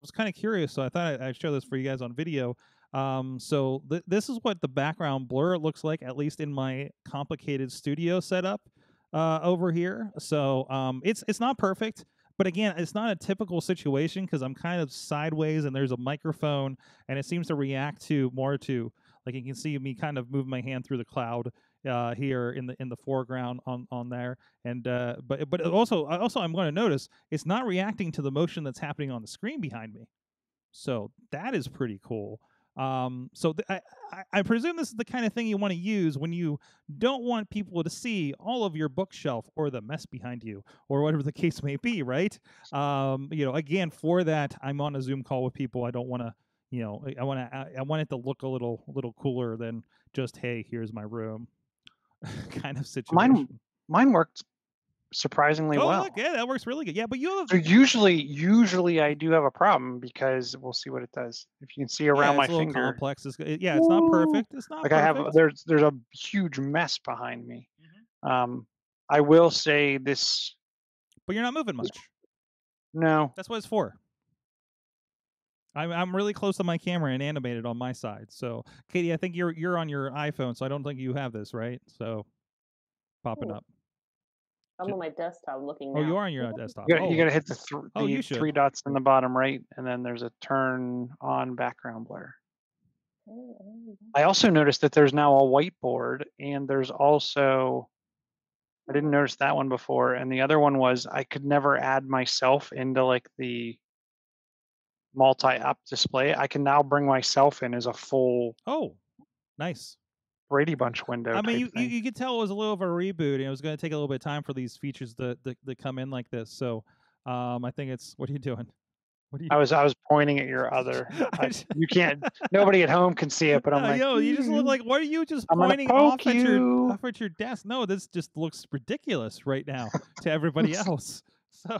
was kind of curious, so I thought I'd, show this for you guys on video. Um, so th- this is what the background blur looks like, at least in my complicated studio setup uh, over here. So um, it's it's not perfect, but again, it's not a typical situation because I'm kind of sideways and there's a microphone, and it seems to react to more to like you can see me kind of move my hand through the cloud uh, here in the in the foreground on on there, and uh, but but also also I'm going to notice it's not reacting to the motion that's happening on the screen behind me, so that is pretty cool. Um, so th- I, I, I presume this is the kind of thing you want to use when you don't want people to see all of your bookshelf or the mess behind you or whatever the case may be, right? Um, you know, again, for that, I'm on a Zoom call with people. I don't want to, you know, I want to, I, I want it to look a little, little cooler than just, hey, here's my room, kind of situation. Mine, mine worked surprisingly oh, well. look, yeah, that works really good. Yeah, but you have So usually, usually I do have a problem because we'll see what it does. If you can see around yeah, my finger, complex. It's, it- yeah, it's not perfect. It's not like I have, there's there's a huge mess behind me. Mhm. Um, I will say this. but you're not moving much. No, That's what it's for. I'm I'm really close to my camera and animated on my side. So, Katie, I think you're you're on your iPhone, so I don't think you have this, right? So, popping Oh, up. I'm on my desktop looking Oh, now. you are on your uh, desktop. you gotta, oh, you gotta hit the, th- Oh, you the three dots in the bottom right, and then there's a turn on background blur. I also noticed that there's now a whiteboard, and there's also I didn't notice that one before, and the other one was I could never add myself into like the multi-app display. I can now bring myself in as a full oh, nice. Brady Bunch window. I mean, you, you you could tell it was a little of a reboot, and it was going to take a little bit of time for these features to, to to come in like this. So, um, I think it's what are you doing? What are you? I was I was pointing at your other. I you can't. Nobody at home can see it, but I'm like, yo, you just look "Mm, like what are you just I'm pointing off poke at your off at your desk? No, this just looks ridiculous right now to everybody else. So